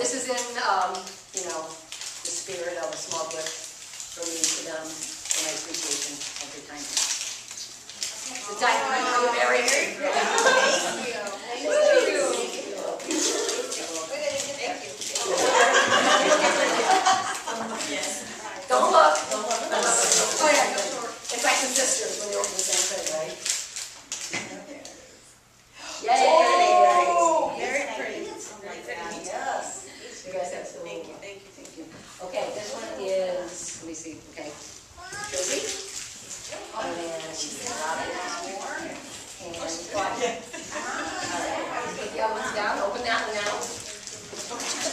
um, you know, the spirit of a small gift from me to them in my appreciation of their time. The time when you were married. Thank you. Thank you. Don't look. Oh, yeah, It's like the sisters when they open the same thing, right? Yay! Oh, very pretty. Yes. You guys have some. Thank you, thank you, thank you. Okay, this one is, let me see, okay. Josie? And then Robin. And Claudia. All right, take the other ones down, open that one now.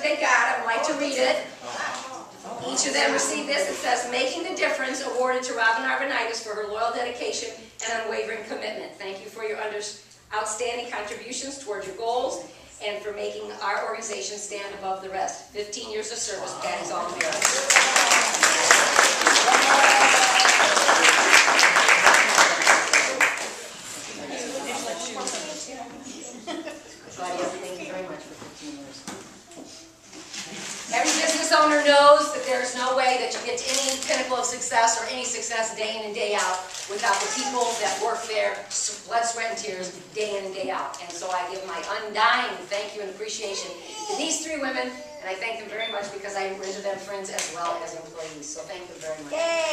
what they got, I'd like to read it. Each of them received this, it says, "Making the difference," awarded to Robin Arvanitis for her loyal dedication and unwavering commitment. Thank you for your outstanding contributions toward your goals and for making our organization stand above the rest. 15 years of service, Patti's all American. Claudia, thank you very much for 15 years. Owner knows that there's no way that you get to any pinnacle of success or any success day in and day out without the people that work there, blood, sweat, and tears, day in and day out. And so I give my undying thank you and appreciation to these three women, and I thank them very much because I render them friends as well as employees. So thank them very much.